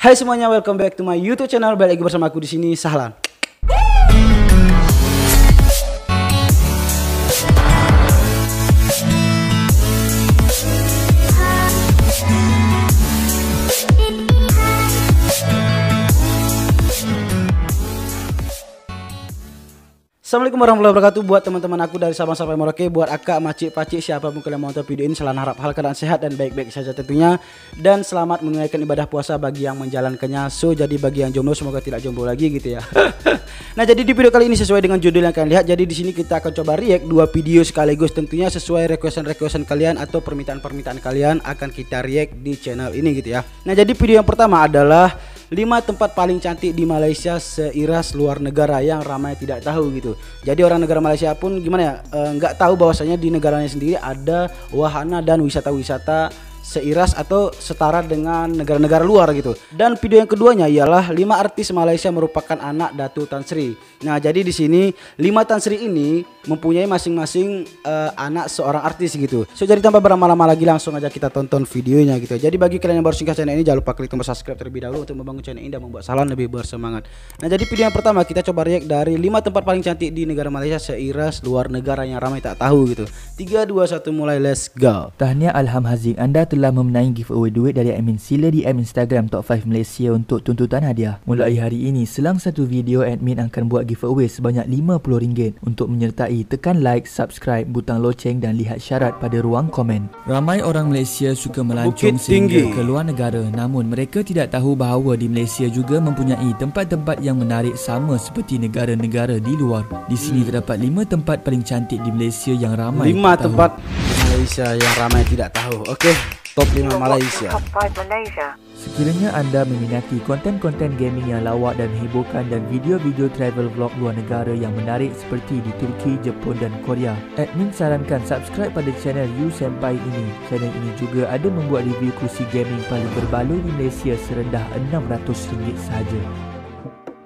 Hai semuanya, welcome back to my YouTube channel. Balik lagi bersama aku di sini, Sahlan. Assalamualaikum warahmatullahi wabarakatuh. Buat teman-teman aku dari Sabang sampai Merauke buat akak, macik, pacik siapa pun kalian mau video ini selalu harap hal keadaan sehat dan baik-baik saja tentunya. Dan selamat menunaikan ibadah puasa bagi yang menjalankannya. So jadi bagi yang jomblo semoga tidak jomblo lagi gitu ya. Nah jadi di video kali ini sesuai dengan judul yang kalian lihat jadi di sini kita akan coba react dua video sekaligus tentunya sesuai requestan-requestan kalian atau permintaan-permintaan kalian akan kita react di channel ini gitu ya. Nah jadi video yang pertama adalah 5 tempat paling cantik di Malaysia seiras luar negara yang ramai tidak tahu gitu. Jadi orang negara Malaysia pun gimana ya eh, nggak e, tahu bahwasanya di negaranya sendiri ada wahana dan wisata-wisata seiras atau setara dengan negara-negara luar gitu. Dan video yang keduanya ialah lima artis Malaysia merupakan anak Datu Tan Sri. Nah, jadi di sini lima Tan Sri ini mempunyai masing-masing uh, anak seorang artis gitu. So jadi tanpa berlama-lama lagi langsung aja kita tonton videonya gitu. Jadi bagi kalian yang baru singgah channel ini jangan lupa klik tombol subscribe terlebih dahulu untuk membangun channel ini dan membuat salam lebih bersemangat. Nah, jadi video yang pertama kita coba react dari lima tempat paling cantik di negara Malaysia seiras luar negara yang ramai tak tahu gitu. 3 2 1 mulai let's go. Tahniah Alham anda telah memenangi giveaway duit dari admin. Sila DM Instagram Top 5 Malaysia untuk tuntutan hadiah. Mulai hari ini, selang satu video admin akan buat giveaway sebanyak RM50 untuk menyertai tekan like, subscribe, butang loceng dan lihat syarat pada ruang komen. Ramai orang Malaysia suka melancong sehingga ke luar negara. Namun mereka tidak tahu bahawa di Malaysia juga mempunyai tempat-tempat yang menarik sama seperti negara-negara di luar. Di sini terdapat 5 tempat paling cantik di Malaysia yang ramai 5 tempat Malaysia yang ramai tidak tahu. Okey. Top 5 Malaysia. Sekiranya anda meminati konten-konten gaming yang lawak dan menghiburkan dan video-video travel vlog luar negara yang menarik seperti di Turki, Jepun dan Korea, admin sarankan subscribe pada channel You Senpai ini. Channel ini juga ada membuat review kursi gaming paling berbaloi di Malaysia serendah RM600 sahaja.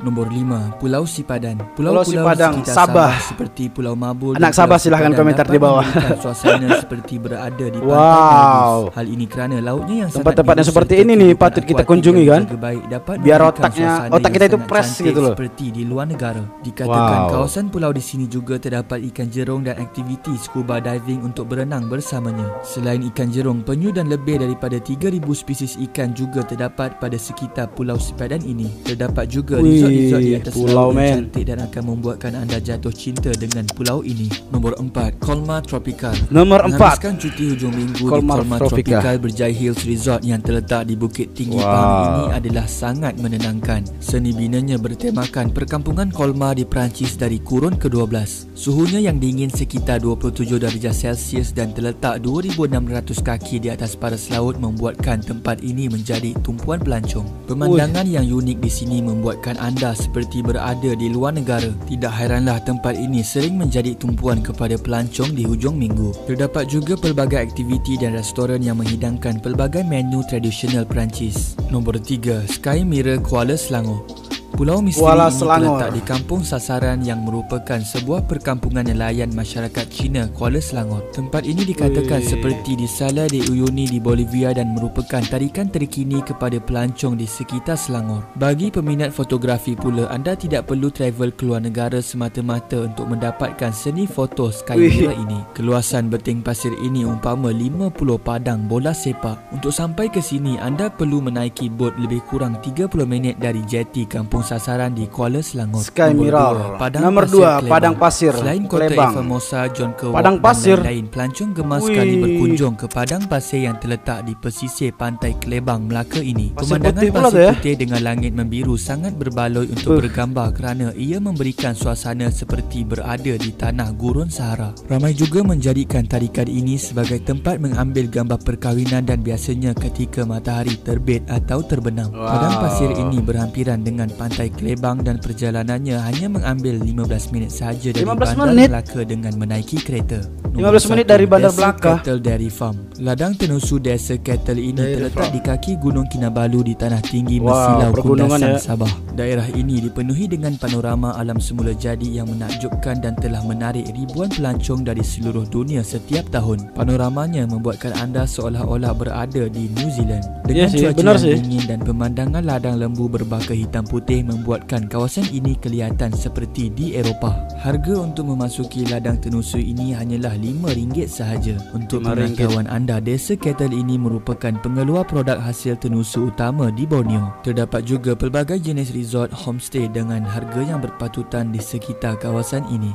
Nombor 5, Pulau Sipadan. Pulau, Pulau Sipadang, Sabah. Sabah seperti Pulau Mabul. Anak Sabah silahkan komentar di bawah. Suasana seperti berada di pantai wow. Hal ini kerana lautnya yang tempat-tempat yang seperti ini nih patut kita kunjungi kan. Baik dapat Biar otaknya otak kita itu fresh gitu loh. Seperti di luar negara. Dikatakan wow. kawasan pulau di sini juga terdapat ikan jerung dan aktiviti scuba diving untuk berenang bersamanya. Selain ikan jerung, penyu dan lebih daripada 3000 spesies ikan juga terdapat pada sekitar Pulau Sipadan ini. Terdapat juga Wih resort di atas pulau men. cantik dan akan membuatkan anda jatuh cinta dengan pulau ini. Nombor 4, Colma Tropical. Nombor 4. Menghabiskan cuti hujung minggu Colma di Colma Tropical. Tropical Berjaya Hills Resort yang terletak di Bukit Tinggi wow. Pang ini adalah sangat menenangkan. Seni binanya bertemakan perkampungan Colma di Perancis dari kurun ke-12. Suhunya yang dingin sekitar 27 darjah Celsius dan terletak 2600 kaki di atas paras laut membuatkan tempat ini menjadi tumpuan pelancong. Pemandangan Uy. yang unik di sini membuatkan anda anda seperti berada di luar negara. Tidak hairanlah tempat ini sering menjadi tumpuan kepada pelancong di hujung minggu. Terdapat juga pelbagai aktiviti dan restoran yang menghidangkan pelbagai menu tradisional Perancis. Nombor 3, Sky Mirror Kuala Selangor. Pulau Misteri Kuala ini terletak di kampung sasaran yang merupakan sebuah perkampungan nelayan masyarakat Cina Kuala Selangor. Tempat ini dikatakan Wee. seperti di Sala de Uyuni di Bolivia dan merupakan tarikan terkini kepada pelancong di sekitar Selangor. Bagi peminat fotografi pula, anda tidak perlu travel ke luar negara semata-mata untuk mendapatkan seni foto Skymira ini. Keluasan beting pasir ini umpama 50 padang bola sepak. Untuk sampai ke sini, anda perlu menaiki bot lebih kurang 30 minit dari jeti kampung sasaran di Kuala Selangor. Sky Mirror. Padang Nomor 2 Padang Pasir. Selain kota Klebang. Formosa, John Kewok Padang Pasir. dan lain pelancong gemar sekali berkunjung ke Padang Pasir yang terletak di pesisir pantai Klebang, Melaka ini. Pasir Pemandangan putih pasir ya? putih dengan langit membiru sangat berbaloi untuk uh. bergambar kerana ia memberikan suasana seperti berada di tanah gurun Sahara. Ramai juga menjadikan tarikan ini sebagai tempat mengambil gambar perkahwinan dan biasanya ketika matahari terbit atau terbenam. Wow. Padang pasir ini berhampiran dengan pantai pantai Kelebang dan perjalanannya hanya mengambil 15 minit sahaja dari bandar minit. Melaka dengan menaiki kereta. 15 minit dari bandar Melaka. Cattle Dairy Farm. Ladang tenusu desa Cattle ini Dairy terletak Farm. di kaki Gunung Kinabalu di tanah tinggi Mesilau Kundasan ya. Sabah. Daerah ini dipenuhi dengan panorama alam semula jadi yang menakjubkan dan telah menarik ribuan pelancong dari seluruh dunia setiap tahun. Panoramanya membuatkan anda seolah-olah berada di New Zealand. Dengan ya cuaca yang dingin dan pemandangan ladang lembu berbaka hitam putih membuatkan kawasan ini kelihatan seperti di Eropah. Harga untuk memasuki ladang tenusu ini hanyalah RM5 sahaja. Untuk pengetahuan anda, desa Kettle ini merupakan pengeluar produk hasil tenusu utama di Borneo. Terdapat juga pelbagai jenis resort homestay dengan harga yang berpatutan di sekitar kawasan ini.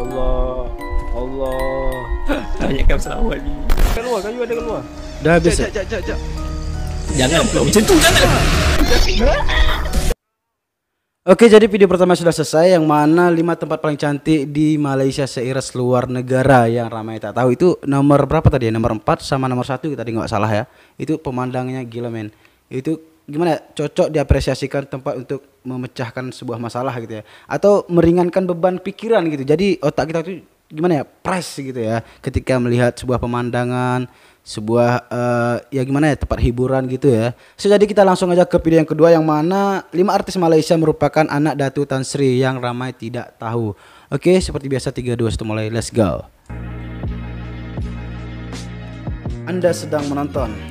Allah Allah Tanyakan selawat ni Keluar kayu ada keluar Dah habis Jap jap jap Jangan pula macam tu jangan Oke jadi video pertama sudah selesai yang mana lima tempat paling cantik di Malaysia seiras luar negara yang ramai tak tahu. Itu nomor berapa tadi ya? Nomor 4 sama nomor 1 tadi nggak salah ya. Itu pemandangnya gila men itu gimana? Cocok diapresiasikan tempat untuk memecahkan sebuah masalah gitu ya. Atau meringankan beban pikiran gitu. Jadi otak kita tuh gimana ya? Press gitu ya. Ketika melihat sebuah pemandangan sebuah uh, ya gimana ya tempat hiburan gitu ya. So, jadi kita langsung aja ke video yang kedua yang mana lima artis Malaysia merupakan anak Datu Tan Sri yang ramai tidak tahu. Oke, seperti biasa 3 2 1 mulai. Let's go. Anda sedang menonton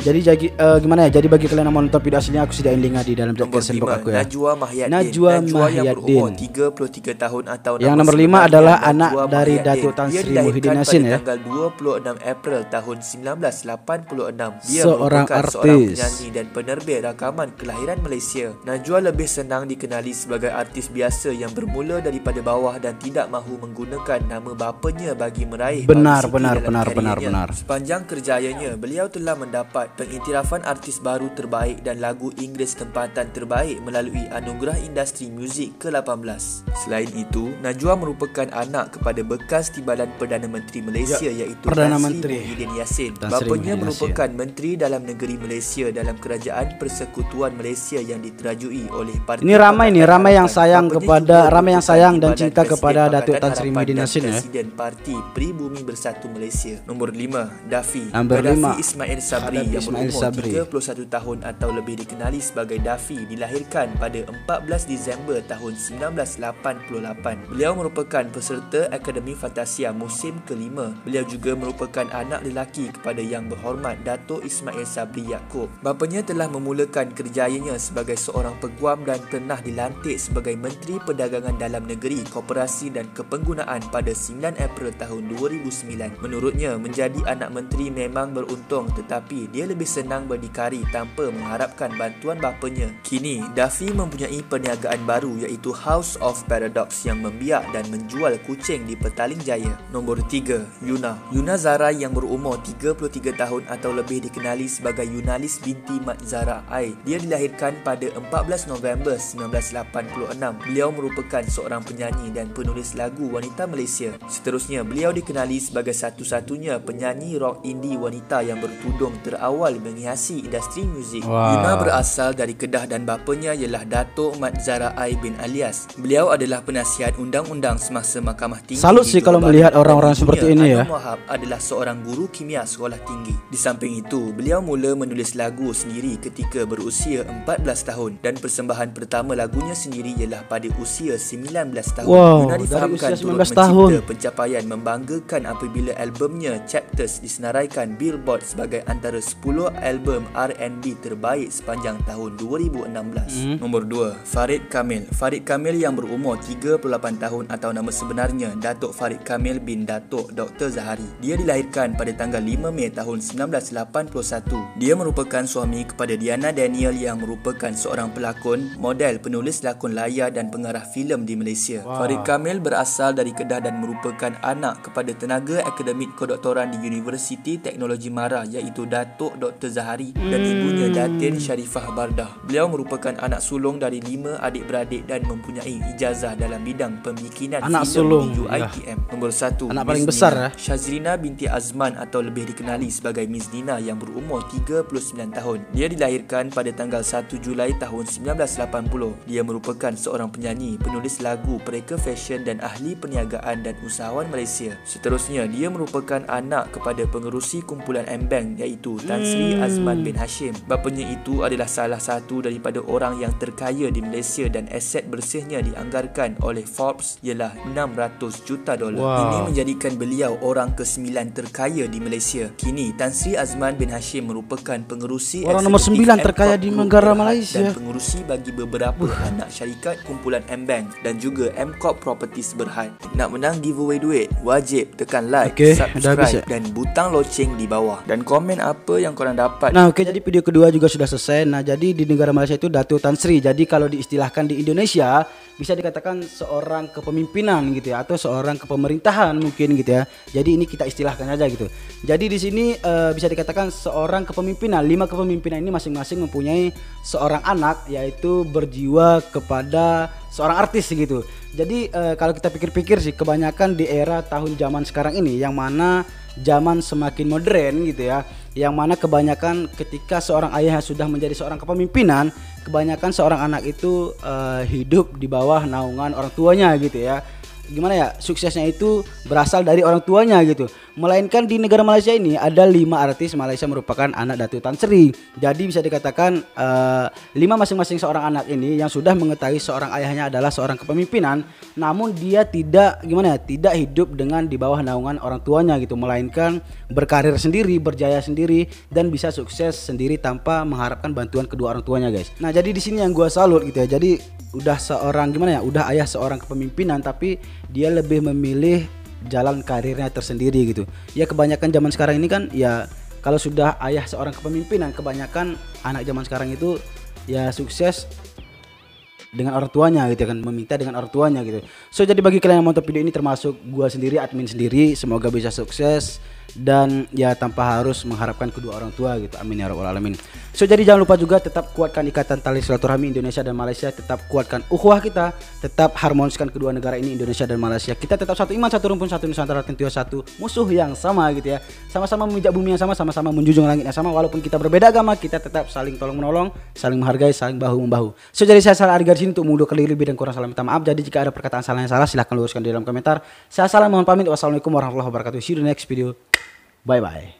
jadi jadi uh, gimana ya? Jadi bagi kalian yang mau nonton video aslinya aku sudah link di dalam description box aku ya. Najwa Mahyadin. Najwa, Najwa Mahyadin. yang berumur 33 tahun atau Yang nomor 5 adalah anak dari Datuk Tan Sri Muhyiddin Yassin ya. Tanggal 26 April tahun 1986. Dia seorang artis seorang penyanyi dan penerbit rakaman kelahiran Malaysia. Najwa lebih senang dikenali sebagai artis biasa yang bermula daripada bawah dan tidak mahu menggunakan nama bapanya bagi meraih benar benar benar benar benar. Sepanjang kerjayanya, beliau telah mendapat pengiktirafan artis baru terbaik dan lagu Inggeris tempatan terbaik melalui Anugerah Industri Muzik ke-18. Selain itu, Najwa merupakan anak kepada bekas Timbalan Perdana Menteri Malaysia ya, iaitu Perdana Tan Menteri Muhyiddin Yassin. Bapanya merupakan Menteri Dalam Negeri Malaysia dalam Kerajaan Persekutuan Malaysia yang diterajui oleh Parti Ini ramai ni, ramai yang sayang kepada ramai yang sayang dan cinta kepada Datuk Tan Sri Muhyiddin Yassin ya. Presiden Parti Pribumi Bersatu Malaysia. Nombor 5, Dafi. Nombor 5, Ismail Sabri yang Ismail berumur Sabri. 31 tahun atau lebih dikenali sebagai Dafi dilahirkan pada 14 Disember tahun 1988. Beliau merupakan peserta Akademi Fantasia musim kelima. Beliau juga merupakan anak lelaki kepada Yang Berhormat Datuk Ismail Sabri Yaakob. Bapanya telah memulakan kerjayanya sebagai seorang peguam dan pernah dilantik sebagai Menteri Perdagangan Dalam Negeri, Koperasi dan Kepenggunaan pada 9 April tahun 2009. Menurutnya, menjadi anak menteri memang beruntung tetapi dia lebih senang berdikari tanpa mengharapkan bantuan bapanya. Kini, Duffy mempunyai perniagaan baru iaitu House of Paradox yang membiak dan menjual kucing di Petaling Jaya. Nombor 3, Yuna. Yuna Zara yang berumur 33 tahun atau lebih dikenali sebagai Yunalis binti Mat Zara Ai. Dia dilahirkan pada 14 November 1986. Beliau merupakan seorang penyanyi dan penulis lagu wanita Malaysia. Seterusnya, beliau dikenali sebagai satu-satunya penyanyi rock indie wanita yang bertudung terawal awal menghiasi industri muzik. Wow. Yuna berasal dari Kedah dan bapanya ialah Datuk Mat Zara Ai bin Alias. Beliau adalah penasihat undang-undang semasa Mahkamah Tinggi. Salut sih kalau melihat orang-orang seperti ini ya. Wahab adalah seorang guru kimia sekolah tinggi. Di samping itu, beliau mula menulis lagu sendiri ketika berusia 14 tahun dan persembahan pertama lagunya sendiri ialah pada usia 19 tahun. Wow, Yuna difahamkan dari usia 19 tahun. pencapaian membanggakan apabila albumnya Chapters disenaraikan Billboard sebagai antara 10 10 album R&B terbaik sepanjang tahun 2016. Hmm. Nombor 2, Farid Kamil. Farid Kamil yang berumur 38 tahun atau nama sebenarnya Datuk Farid Kamil bin Datuk Dr. Zahari. Dia dilahirkan pada tanggal 5 Mei tahun 1981. Dia merupakan suami kepada Diana Daniel yang merupakan seorang pelakon, model, penulis lakon layar dan pengarah filem di Malaysia. Wow. Farid Kamil berasal dari Kedah dan merupakan anak kepada tenaga akademik kedoktoran di Universiti Teknologi Mara iaitu Datuk Dr. Zahari dan ibunya Datin Sharifah Bardah. Beliau merupakan anak sulung dari lima adik-beradik dan mempunyai ijazah dalam bidang pembikinan anak sulung di UiTM. Ya. Nombor satu, anak paling besar ya. Shazrina binti Azman atau lebih dikenali sebagai Miss Dina yang berumur 39 tahun. Dia dilahirkan pada tanggal 1 Julai tahun 1980. Dia merupakan seorang penyanyi, penulis lagu, pereka fashion dan ahli perniagaan dan usahawan Malaysia. Seterusnya, dia merupakan anak kepada pengerusi kumpulan M-Bank iaitu Tan Sri hmm. Azman bin Hashim. Bapanya itu adalah salah satu daripada orang yang terkaya di Malaysia dan aset bersihnya dianggarkan oleh Forbes ialah 600 juta dolar. Wow. Ini menjadikan beliau orang ke-9 terkaya di Malaysia. Kini Tan Sri Azman bin Hashim merupakan pengerusi orang nombor 9 terkaya di negara Malaysia dan pengerusi bagi beberapa uh. anak syarikat kumpulan M-Bank dan juga M-Corp Properties Berhad. Nak menang giveaway duit, wajib tekan like, okay, subscribe ya? dan butang loceng di bawah dan komen apa yang korang dapat. Nah, okey jadi video kedua juga sudah selesai. Nah, jadi di negara Malaysia itu Datuk Tan Sri. Jadi kalau diistilahkan di Indonesia bisa dikatakan seorang kepemimpinan gitu ya atau seorang kepemerintahan mungkin gitu ya. Jadi ini kita istilahkan aja gitu. Jadi di sini uh, bisa dikatakan seorang kepemimpinan. Lima kepemimpinan ini masing-masing mempunyai seorang anak yaitu berjiwa kepada seorang artis gitu. Jadi uh, kalau kita pikir-pikir sih kebanyakan di era tahun zaman sekarang ini yang mana zaman semakin modern gitu ya yang mana kebanyakan ketika seorang ayah sudah menjadi seorang kepemimpinan kebanyakan seorang anak itu uh, hidup di bawah naungan orang tuanya gitu ya gimana ya suksesnya itu berasal dari orang tuanya gitu. Melainkan di negara Malaysia ini ada lima artis Malaysia merupakan anak Datu Tan Sri jadi bisa dikatakan uh, lima masing-masing seorang anak ini yang sudah mengetahui seorang ayahnya adalah seorang kepemimpinan namun dia tidak gimana ya tidak hidup dengan di bawah naungan orang tuanya gitu. Melainkan berkarir sendiri berjaya sendiri dan bisa sukses sendiri tanpa mengharapkan bantuan kedua orang tuanya guys. Nah jadi di sini yang gua salut gitu ya. Jadi udah seorang gimana ya udah ayah seorang kepemimpinan tapi dia lebih memilih jalan karirnya tersendiri gitu. Ya kebanyakan zaman sekarang ini kan ya kalau sudah ayah seorang kepemimpinan kebanyakan anak zaman sekarang itu ya sukses dengan orang tuanya gitu kan meminta dengan orang tuanya gitu. So jadi bagi kalian yang mau video ini termasuk gua sendiri admin sendiri semoga bisa sukses dan ya tanpa harus mengharapkan kedua orang tua gitu. Amin ya rabbal alamin. So jadi jangan lupa juga tetap kuatkan ikatan tali silaturahmi Indonesia dan Malaysia. Tetap kuatkan ukhuwah kita. Tetap harmoniskan kedua negara ini Indonesia dan Malaysia. Kita tetap satu iman satu rumpun satu nusantara tentu satu musuh yang sama gitu ya. Sama-sama memijak bumi yang sama sama-sama menjunjung langit yang sama. Walaupun kita berbeda agama kita tetap saling tolong menolong saling menghargai saling bahu membahu. So jadi saya salah Argar sini untuk mundur kali lebih dan kurang salah minta maaf. Jadi jika ada perkataan salah yang salah silahkan luruskan di dalam komentar. Saya salah mohon pamit. Wassalamualaikum warahmatullahi wabarakatuh. See you the next video Bye bye.